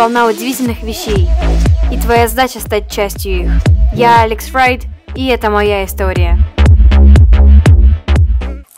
полна удивительных вещей, и твоя задача стать частью их. Я Алекс Фрайд, и это моя история.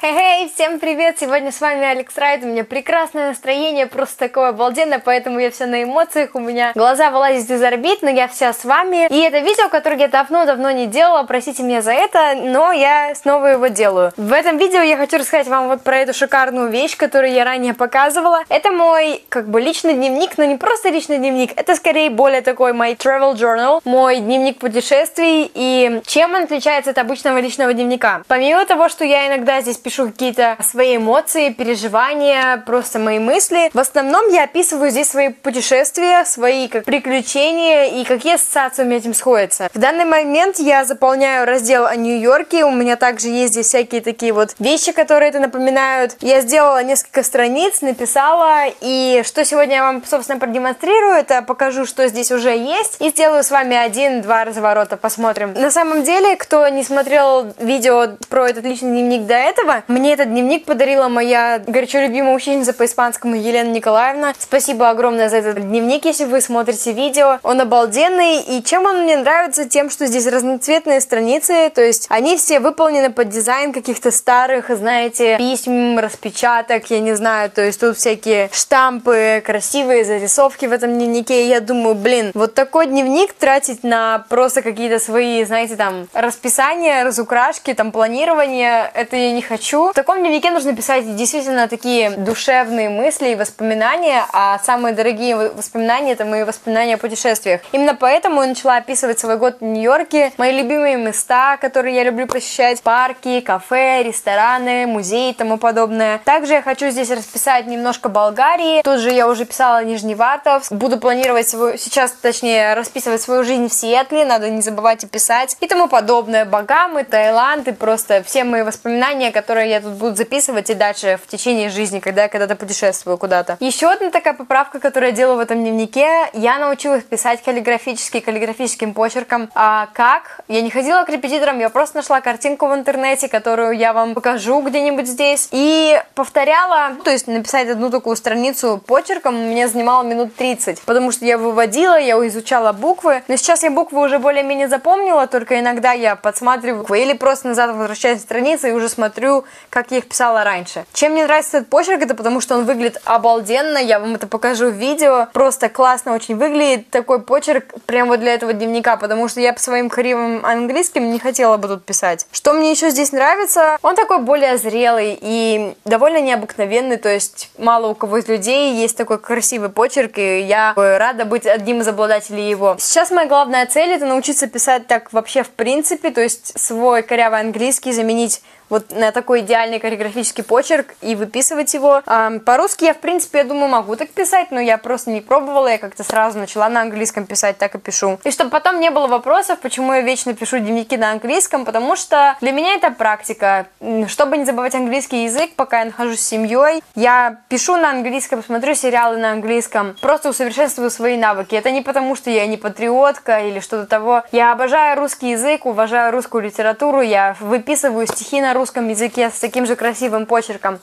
Хей-хей, всем привет! Сегодня с вами Алекс Райд. У меня прекрасное настроение, просто такое обалденное, поэтому я вся на эмоциях. У меня глаза вылазят из орбит, но я вся с вами. И это видео, которое я давно-давно не делала, простите меня за это, но я снова его делаю. В этом видео я хочу рассказать вам вот про эту шикарную вещь, которую я ранее показывала. Это мой, как бы, личный дневник, но не просто личный дневник, это скорее более такой мой travel journal, мой дневник путешествий. И чем он отличается от обычного личного дневника? Помимо того, что я иногда здесь пишу пишу какие-то свои эмоции, переживания, просто мои мысли. В основном я описываю здесь свои путешествия, свои как приключения и какие ассоциации у меня этим сходятся. В данный момент я заполняю раздел о Нью-Йорке, у меня также есть здесь всякие такие вот вещи, которые это напоминают. Я сделала несколько страниц, написала, и что сегодня я вам, собственно, продемонстрирую, это покажу, что здесь уже есть, и сделаю с вами один-два разворота, посмотрим. На самом деле, кто не смотрел видео про этот личный дневник до этого, мне этот дневник подарила моя горячо любимая ученица по испанскому Елена Николаевна. Спасибо огромное за этот дневник, если вы смотрите видео. Он обалденный, и чем он мне нравится? Тем, что здесь разноцветные страницы, то есть они все выполнены под дизайн каких-то старых, знаете, писем, распечаток, я не знаю, то есть тут всякие штампы, красивые зарисовки в этом дневнике, и я думаю, блин, вот такой дневник тратить на просто какие-то свои, знаете, там, расписания, разукрашки, там, планирование, это я не хочу хочу. В таком дневнике нужно писать действительно такие душевные мысли и воспоминания, а самые дорогие воспоминания это мои воспоминания о путешествиях. Именно поэтому я начала описывать свой год в Нью-Йорке, мои любимые места, которые я люблю посещать, парки, кафе, рестораны, музеи и тому подобное. Также я хочу здесь расписать немножко Болгарии. Тут же я уже писала Нижневартовск. Буду планировать свою, сейчас точнее расписывать свою жизнь в Сиэтле, надо не забывать и писать и тому подобное. Багамы, Таиланд и просто все мои воспоминания, которые которые я тут буду записывать и дальше в течение жизни, когда я когда-то путешествую куда-то. Еще одна такая поправка, которую я делаю в этом дневнике, я научилась писать каллиграфически, каллиграфическим почерком. А как? Я не ходила к репетиторам, я просто нашла картинку в интернете, которую я вам покажу где-нибудь здесь. И повторяла, то есть написать одну такую страницу почерком мне занимало минут 30, потому что я выводила, я изучала буквы. Но сейчас я буквы уже более-менее запомнила, только иногда я подсматриваю или просто назад возвращаюсь к странице и уже смотрю, как я их писала раньше. Чем мне нравится этот почерк, это потому что он выглядит обалденно, я вам это покажу в видео. Просто классно очень выглядит такой почерк прямо вот для этого дневника, потому что я по своим кривым английским не хотела бы тут писать. Что мне еще здесь нравится, он такой более зрелый и довольно необыкновенный, то есть мало у кого из людей есть такой красивый почерк, и я рада быть одним из обладателей его. Сейчас моя главная цель это научиться писать так вообще в принципе, то есть свой корявый английский заменить вот на такой идеальный каллиграфический почерк и выписывать его. По-русски я, в принципе, я думаю, могу так писать, но я просто не пробовала, я как-то сразу начала на английском писать, так и пишу. И чтобы потом не было вопросов, почему я вечно пишу дневники на английском, потому что для меня это практика. Чтобы не забывать английский язык, пока я нахожусь с семьей, я пишу на английском, смотрю сериалы на английском, просто усовершенствую свои навыки. Это не потому, что я не патриотка или что-то того. Я обожаю русский язык, уважаю русскую литературу, я выписываю стихи на русском, русском языке с таким же красивым почерком.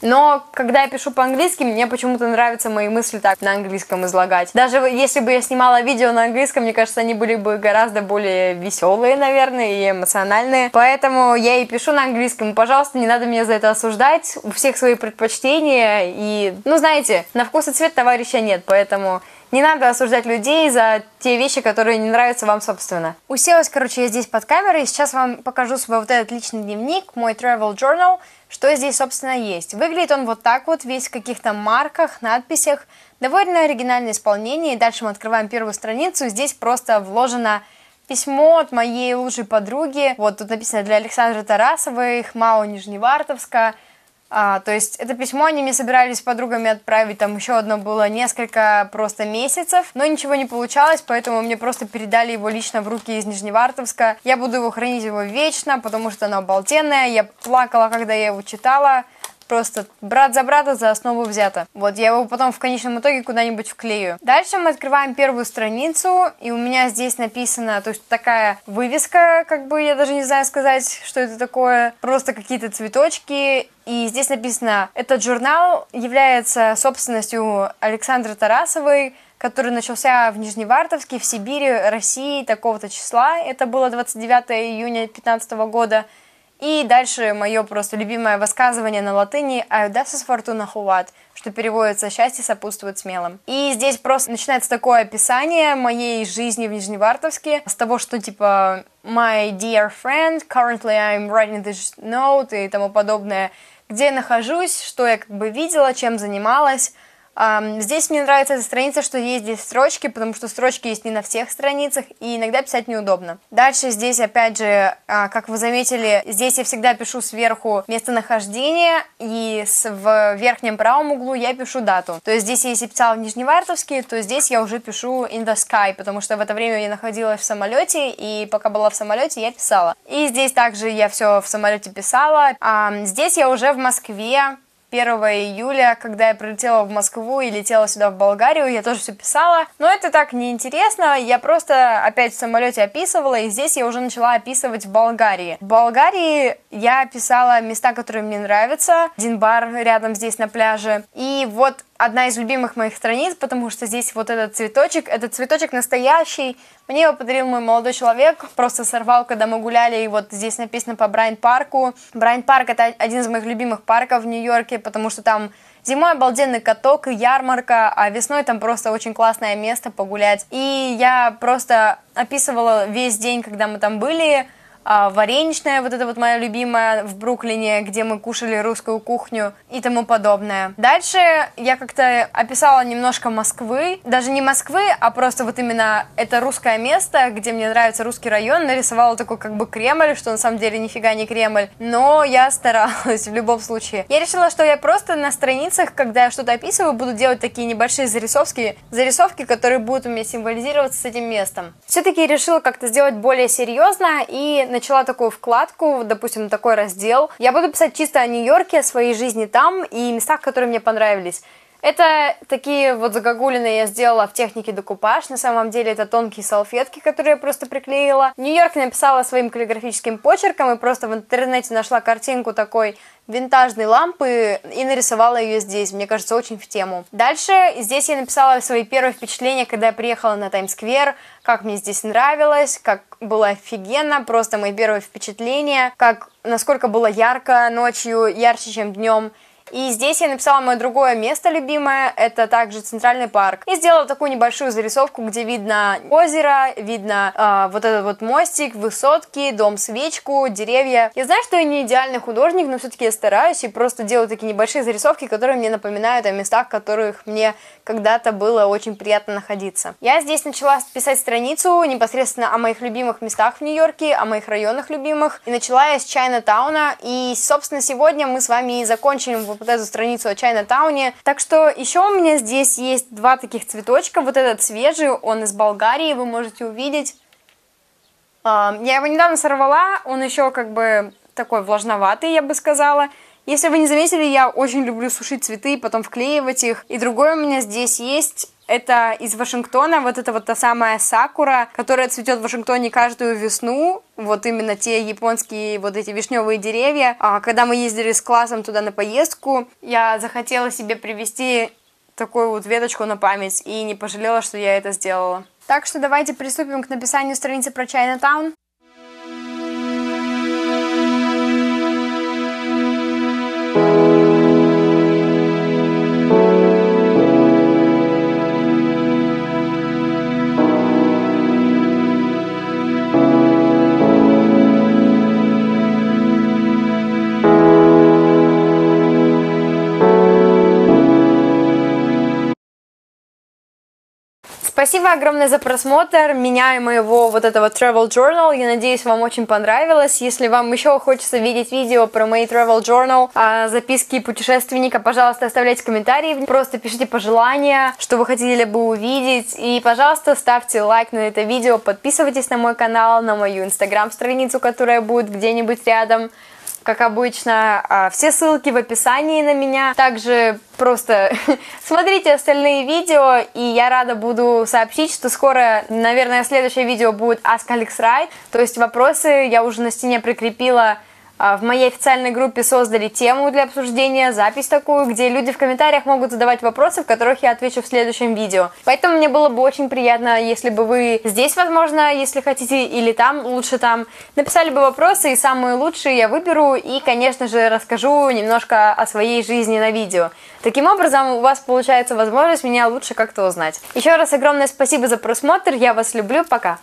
Но когда я пишу по-английски, мне почему-то нравятся мои мысли так на английском излагать. Даже если бы я снимала видео на английском, мне кажется, они были бы гораздо более веселые, наверное, и эмоциональные. Поэтому я и пишу на английском. Пожалуйста, не надо меня за это осуждать. У всех свои предпочтения. И, ну, знаете, на вкус и цвет товарища нет, поэтому не надо осуждать людей за те вещи, которые не нравятся вам собственно. Уселась, короче, я здесь под камерой, и сейчас вам покажу свой вот этот личный дневник, мой travel journal, что здесь, собственно, есть. Выглядит он вот так вот, весь в каких-то марках, надписях. Довольно оригинальное исполнение, и дальше мы открываем первую страницу, здесь просто вложено письмо от моей лучшей подруги. Вот тут написано для Александры Тарасовой, Хмао Нижневартовска. А, то есть это письмо они мне собирались с подругами отправить, там еще одно было несколько просто месяцев, но ничего не получалось, поэтому мне просто передали его лично в руки из Нижневартовска. Я буду его хранить его вечно, потому что оно обалденное, я плакала, когда я его читала, Просто брат за брата за основу взято. Вот, я его потом в конечном итоге куда-нибудь вклею. Дальше мы открываем первую страницу, и у меня здесь написано, то есть такая вывеска, как бы, я даже не знаю сказать, что это такое. Просто какие-то цветочки и здесь написано, этот журнал является собственностью Александры Тарасовой, который начался в Нижневартовске, в Сибири, России, такого-то числа. Это было 29 июня 2015 года. И дальше мое просто любимое высказывание на латыни «Audaces fortuna juvat», что переводится «счастье сопутствует смелым». И здесь просто начинается такое описание моей жизни в Нижневартовске, с того, что типа «My dear friend, currently I'm writing this note» и тому подобное, где я нахожусь, что я как бы видела, чем занималась, Здесь мне нравится эта страница, что есть здесь строчки, потому что строчки есть не на всех страницах, и иногда писать неудобно. Дальше здесь, опять же, а, как вы заметили, здесь я всегда пишу сверху местонахождение, и в верхнем правом углу я пишу дату. То есть здесь, если писала в Нижневартовске, то здесь я уже пишу in the sky, потому что в это время я находилась в самолете, и пока была в самолете, я писала. И здесь также я все в самолете писала. Здесь я уже в Москве, 1 июля, когда я прилетела в Москву и летела сюда в Болгарию, я тоже все писала. Но это так неинтересно, я просто опять в самолете описывала, и здесь я уже начала описывать в Болгарии. В Болгарии я писала места, которые мне нравятся. Один бар рядом здесь на пляже. И вот одна из любимых моих страниц, потому что здесь вот этот цветочек, этот цветочек настоящий, мне его подарил мой молодой человек, просто сорвал, когда мы гуляли, и вот здесь написано по Брайан-парку. Брайан-парк это один из моих любимых парков в Нью-Йорке, потому что там Зимой обалденный каток и ярмарка, а весной там просто очень классное место погулять. И я просто описывала весь день, когда мы там были, а, вареничная, вот это вот моя любимая в Бруклине, где мы кушали русскую кухню и тому подобное. Дальше я как-то описала немножко Москвы, даже не Москвы, а просто вот именно это русское место, где мне нравится русский район, нарисовала такой как бы Кремль, что на самом деле нифига не Кремль, но я старалась в любом случае. Я решила, что я просто на страницах, когда я что-то описываю, буду делать такие небольшие зарисовки, зарисовки, которые будут у меня символизироваться с этим местом. Все-таки решила как-то сделать более серьезно и начала такую вкладку, допустим, такой раздел. Я буду писать чисто о Нью-Йорке, о своей жизни там и местах, которые мне понравились. Это такие вот загогулины я сделала в технике декупаж. На самом деле это тонкие салфетки, которые я просто приклеила. Нью-Йорк написала своим каллиграфическим почерком и просто в интернете нашла картинку такой винтажной лампы и нарисовала ее здесь. Мне кажется, очень в тему. Дальше здесь я написала свои первые впечатления, когда я приехала на Таймс-сквер, как мне здесь нравилось, как было офигенно, просто мои первые впечатления, как насколько было ярко ночью, ярче, чем днем. И здесь я написала мое другое место любимое, это также Центральный парк. И сделала такую небольшую зарисовку, где видно озеро, видно э, вот этот вот мостик, высотки, дом-свечку, деревья. Я знаю, что я не идеальный художник, но все-таки я стараюсь и просто делаю такие небольшие зарисовки, которые мне напоминают о местах, в которых мне когда-то было очень приятно находиться. Я здесь начала писать страницу непосредственно о моих любимых местах в Нью-Йорке, о моих районах любимых. И начала я с Чайна-тауна. И, собственно, сегодня мы с вами и закончим вот эту страницу о Чайна-тауне. Так что еще у меня здесь есть два таких цветочка. Вот этот свежий, он из Болгарии, вы можете увидеть. А, я его недавно сорвала, он еще как бы такой влажноватый, я бы сказала. Если вы не заметили, я очень люблю сушить цветы и потом вклеивать их. И другой у меня здесь есть это из Вашингтона, вот это вот та самая сакура, которая цветет в Вашингтоне каждую весну. Вот именно те японские вот эти вишневые деревья. А когда мы ездили с классом туда на поездку, я захотела себе привезти такую вот веточку на память и не пожалела, что я это сделала. Так что давайте приступим к написанию страницы про Чайнатаун. Спасибо огромное за просмотр меня и моего вот этого travel journal. Я надеюсь, вам очень понравилось. Если вам еще хочется видеть видео про мои travel journal, а, записки путешественника, пожалуйста, оставляйте комментарии. Просто пишите пожелания, что вы хотели бы увидеть. И, пожалуйста, ставьте лайк на это видео, подписывайтесь на мой канал, на мою инстаграм-страницу, которая будет где-нибудь рядом как обычно. А, все ссылки в описании на меня. Также просто смотрите остальные видео, и я рада буду сообщить, что скоро, наверное, следующее видео будет Ask Alex Ride, то есть вопросы я уже на стене прикрепила в моей официальной группе создали тему для обсуждения, запись такую, где люди в комментариях могут задавать вопросы, в которых я отвечу в следующем видео. Поэтому мне было бы очень приятно, если бы вы здесь, возможно, если хотите, или там, лучше там, написали бы вопросы, и самые лучшие я выберу, и, конечно же, расскажу немножко о своей жизни на видео. Таким образом, у вас получается возможность меня лучше как-то узнать. Еще раз огромное спасибо за просмотр, я вас люблю, пока!